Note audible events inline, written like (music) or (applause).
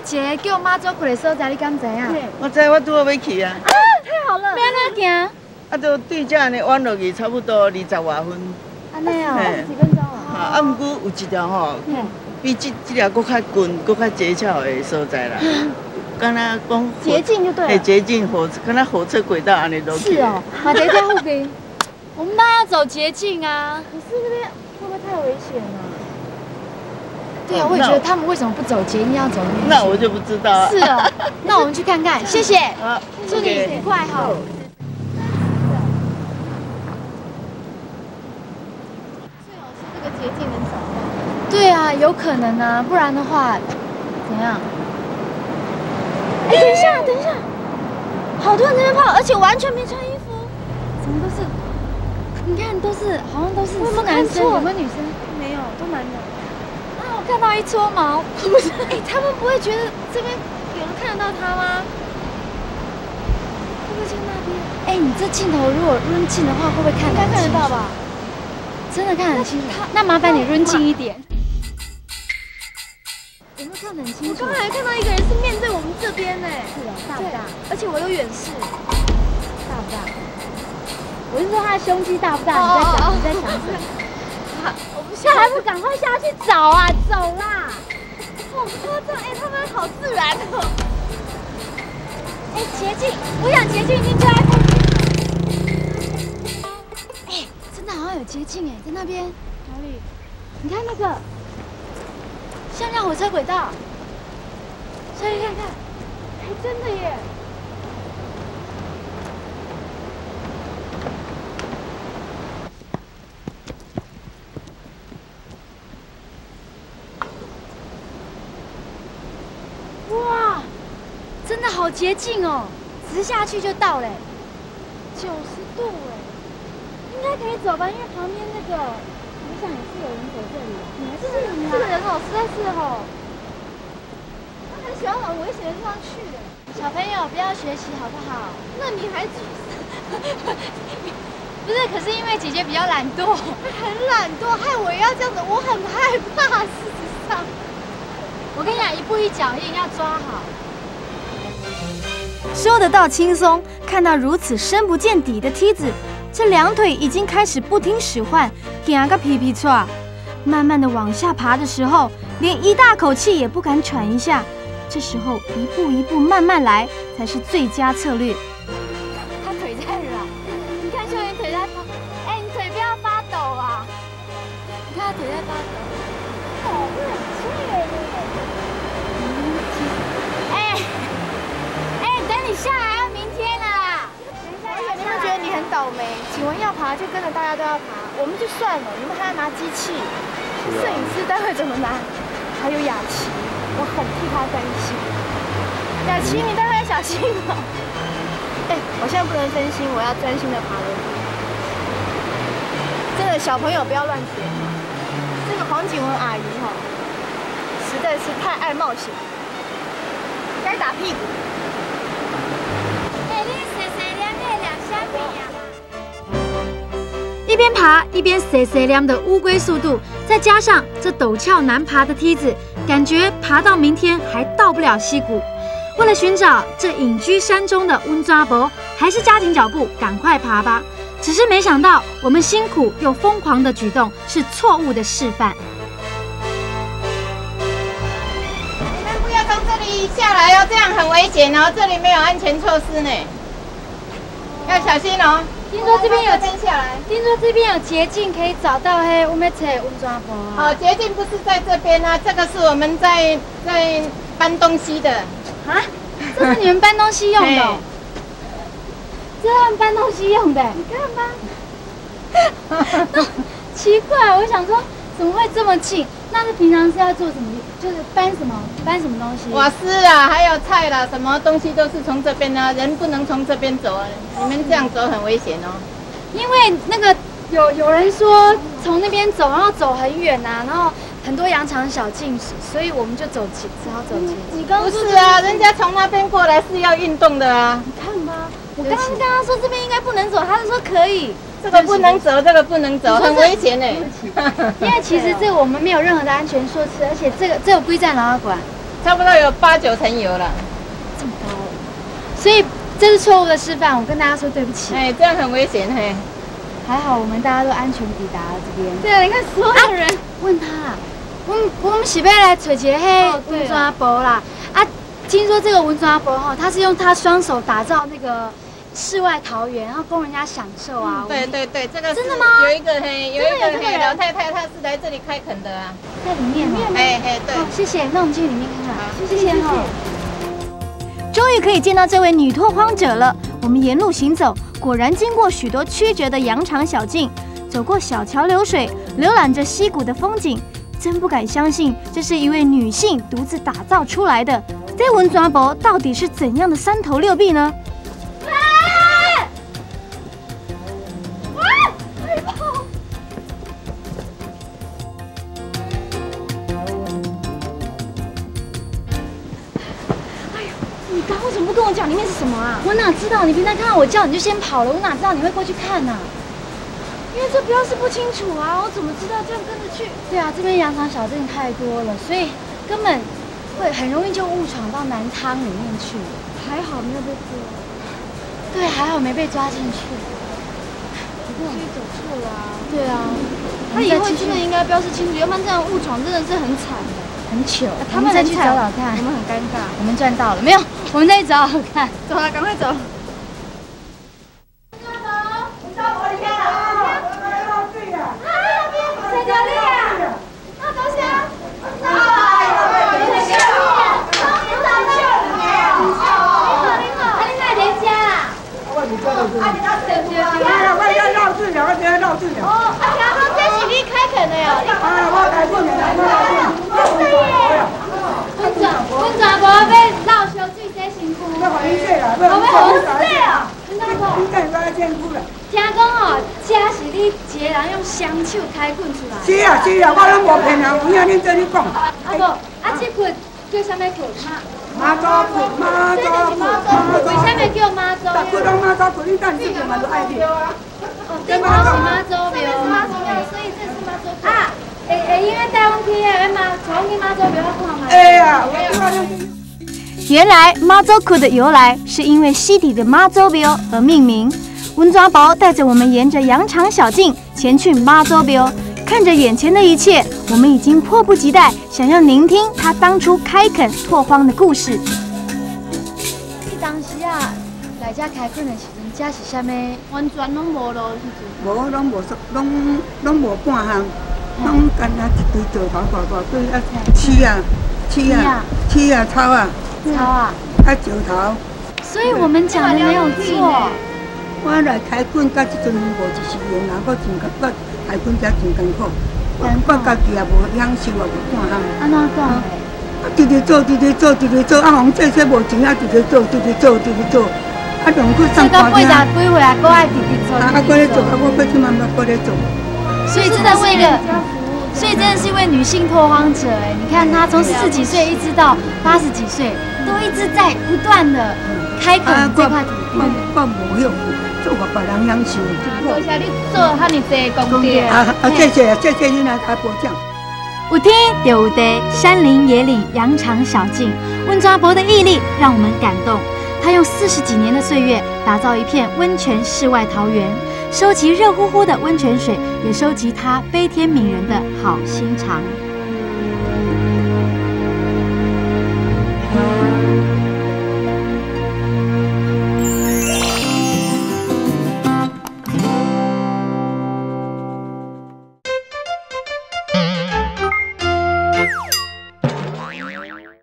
去一个叫妈祖窟的所在，你敢知影？我知我拄好要去啊。啊，太好了！要哪行？啊，就对这样呢，弯落去差不多二十外分。安尼哦，嘿几分钟啊？啊，啊，毋过有一条吼，比这这条搁较近、搁较陡峭的所在啦。敢若讲火捷径就对嘿，了。捷径火车，敢若火车轨道安尼落去。是哦，(laughs) 马在这附近。我们当然要走捷径啊。可是那边会不会太危险啊？对啊，哦我也觉得他们为什么不走捷径，要走那？那我就不知道了。是啊，(laughs) 那我们去看看，谢谢，好，祝你愉快哈。这个捷径能找到。对啊，有可能啊，不然的话，怎样？哎，等一下，等一下，好多人在那边泡，而且完全没穿衣服，怎么都是？你看，都是好像都是是男生，有没有女生？没有，都男的。看到一撮毛，不是？哎，他们不会觉得这边有人看得到他吗？会不会在那边？哎，你这镜头如果抡近的话，会不会看得应该看得到吧？真的看得很清楚。那麻烦你抡近一点。有没有看得很清楚？我刚才看到一个人是面对我们这边呢。是哦，大不大？而且我有远视。大不大？我是说他的胸肌大不大？哦你在想哦你在想什么？我不那还不赶快下去找啊！走啦！好夸张，哎，他们好自然哦。哎，捷径，我想捷径已经就在附近了。哎，真的好像有捷径哎，在那边。哪里？你看那个，像不像火车轨道？下去看看。还，真的耶！真的好捷径哦，直下去就到嘞，九十度哎，应该可以走吧？因为旁边那个，我想也是有人走这里的，你还是这个人哦，实在是哦，他很喜欢往危险的地方去的。小朋友不要学习好不好？那你还 (laughs) 不是，可是因为姐姐比较懒惰，(laughs) 很懒惰，害我也要这样子，我很害怕。事实上，我跟你讲，一步一脚印要抓好。说得到轻松，看到如此深不见底的梯子，这两腿已经开始不听使唤，行个皮皮喘。慢慢的往下爬的时候，连一大口气也不敢喘一下。这时候一步一步慢慢来，才是最佳策略。下来要明天了啦。而且你们觉得你很倒霉，请问要爬就跟着大家都要爬，我们就算了，你们还要拿机器，摄影师待会怎么拿？还有雅琪，我很替他担心。雅琪，你待会要小心哦。(laughs) 哎，我现在不能分心，我要专心的爬楼梯。真的，小朋友不要乱学。这个黄景文阿姨哈、实在是太爱冒险，该打屁股。一边爬一边塞塞凉的乌龟速度，再加上这陡峭难爬的梯子，感觉爬到明天还到不了溪谷。为了寻找这隐居山中的温抓伯，还是加紧脚步，赶快爬吧。只是没想到，我们辛苦又疯狂的举动是错误的示范。你们不要从这里下来哦，这样很危险哦，这里没有安全措施呢，要小心哦。听说这边有，接下来。听说这边有捷径可以找到嘿，我们找温抓婆啊。哦，捷径不是在这边啊，这个是我们在在搬东西的。啊，这是你们搬东西用的搬东西用的。你看吧。(laughs) 奇怪，我想说怎么会这么近？那是平常是要做什么？就是搬什么？搬什么东西？瓦斯啊，还有菜啦，什么东西都是从这边啊，人不能从这边走啊，你们这样走很危险哦。因为那个有有人说从那边走，然后走很远呐、然后很多羊肠小径，所以我们就走捷，只好走捷径。你刚不是啊，人家从那边过来是要运动的啊，你看吧，我刚刚跟他说这边应该不能走，他就说可以。这个不能走，这个不能走，很危险呢。(laughs) 因为其实这个我们没有任何的安全措施，而且这个这个归在哪管？差不多有八九层油了。这么高，所以这是错误的示范，我跟大家说对不起。哎，这样很危险嘿。还好我们大家都安全抵达了这边。对啊，你看所有人。问他啦，我们我们是要来找一个嘿温泉博啦。啊，听说这个温泉博哈，他是用他双手打造那个世外桃源，然后供人家享受啊。对对对，这个真的吗？有一个嘿，有一个嘿老太太，她是来这里开垦的啊。在里面吗？哎哎，对。谢谢，那我们进去里面看看。谢谢哈。终于可以见到这位女拓荒者了。我们沿路行走，果然经过许多曲折的羊肠小径，走过小桥流水，浏览着溪谷的风景，真不敢相信这是一位女性独自打造出来的。这文抓博到底是怎样的三头六臂呢？你刚为什么不跟我讲里面是什么啊？我哪知道？你平常看到我叫你就先跑了，我哪知道你会过去看呢？因为这标示不清楚啊，我怎么知道这样跟着去？对啊，这边羊肠小镇太多了，所以根本会很容易就误闯到南汤里面去。还好没有被抓。对，还好没被抓进去。不过走错了啊。对啊，他以后真的应该标示清楚，要不然这样误闯真的是很惨的。很糗，他们再去找找看，我们很尴尬。我们赚到了没有？我们再去找找看。走了，赶快走。哦，阿强说这是你开垦的哟。啊，我开垦的，我开垦。温泉，温泉无要绕小水洗身躯。要红色啦，要红色哦。你干嘛先哭啦？听讲哦，这是你一个人用双手开垦出来。是啊是啊，我拢无骗人，有影恁做你讲。啊不，啊这捆叫啥物捆？妈祖捆，妈祖捆，妈祖。为啥物叫妈祖？大捆拢妈祖捆，你等时就嘛就爱去。哦，这是妈祖庙，妈祖庙，所以这是妈祖啊。会会因为带阮去诶，妈带阮去妈祖庙看嘛。哎呀，我原来妈祖窟的由来是因为西底的妈祖庙而命名。温抓宝带着我们沿着羊肠小径前去妈祖庙，看着眼前的一切，我们已经迫不及待想要聆听他当初开垦拓荒的故事。你当时啊来遮开垦的时阵，遮是啥物？完全拢无咯，时阵。无，拢无拢拢无半项，拢干那一堆稻头大大堆啊，刺啊，刺啊，刺啊，草啊，草啊，啊石头。所以我们讲的没有错。我来开垦，到即阵无一时年啦，我真我开垦遮真艰苦，我我家己也无享受，也无半项。安怎讲？啊，直直做，直直做，直直做，啊，红这些无钱啊，直直做，直直做，直直做，啊，两去上班。这个八十几岁啊，搁爱直直做。啊，啊，搁咧做，啊，我过去慢慢搁咧做。所以真的是一个，所以真的是一位女性拓荒者哎！你看她从四十几岁一直到八十几岁，都一直在不断的开垦这块土地。我我无有。做我别人享受，多谢你做哈尼济功德。啊啊，谢谢谢谢你来开播讲。有天就有地，山林野岭，羊肠小径，温抓伯的毅力让我们感动。他用四十几年的岁月，打造一片温泉世外桃源，收集热乎乎的温泉水，也收集他悲天悯人的好心肠。